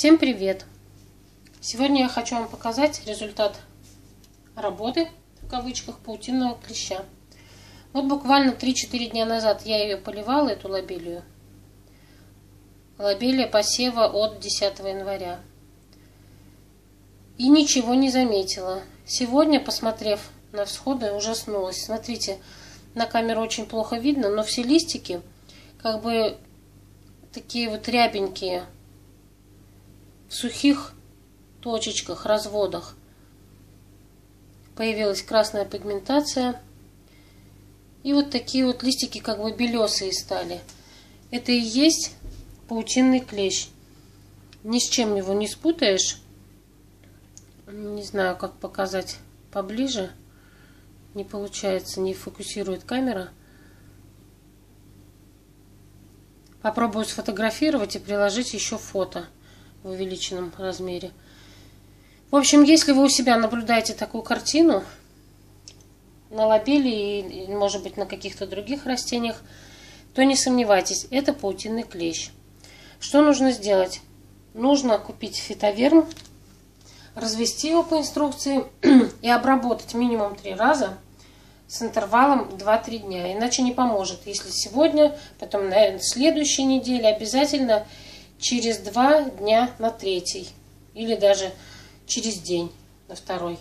Всем привет! Сегодня я хочу вам показать результат работы, в кавычках, паутинного клеща. Вот буквально 3-4 дня назад я ее поливала, эту лобелию. Лобелия посева от 10 января. И ничего не заметила. Сегодня, посмотрев на всходы, ужаснулась. Смотрите, на камеру очень плохо видно, но все листики как бы такие вот рябенькие, в сухих точечках, разводах. Появилась красная пигментация. И вот такие вот листики как бы белесые стали. Это и есть паутинный клещ. Ни с чем его не спутаешь. Не знаю, как показать поближе. Не получается, не фокусирует камера. Попробую сфотографировать и приложить еще фото в увеличенном размере. В общем, если вы у себя наблюдаете такую картину на лобеле и, может быть, на каких-то других растениях, то не сомневайтесь, это паутинный клещ. Что нужно сделать? Нужно купить фитоверм, развести его по инструкции и обработать минимум три раза – с интервалом 2-3 дня. Иначе не поможет. Если сегодня, потом на следующей неделе, обязательно через 2 дня на третий. Или даже через день на второй.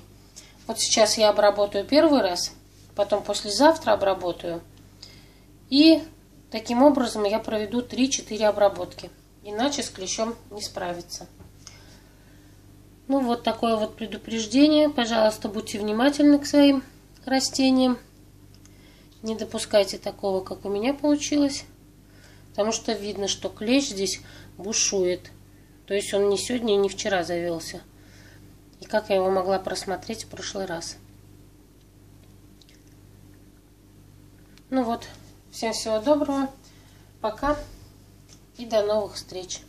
Вот сейчас я обработаю первый раз, потом послезавтра обработаю. И таким образом я проведу 3-4 обработки. Иначе с клещом не справиться. Ну вот такое вот предупреждение. Пожалуйста, будьте внимательны к своим растениям. Не допускайте такого, как у меня получилось. Потому что видно, что клещ здесь бушует. То есть он не сегодня и не вчера завелся. И как я его могла просмотреть в прошлый раз. Ну вот, всем всего доброго. Пока и до новых встреч.